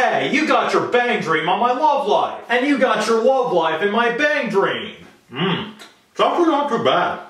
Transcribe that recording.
Hey, you got your Bang Dream on my Love Live. And you got your Love Live in my Bang Dream. Hmm, it's actually not too bad.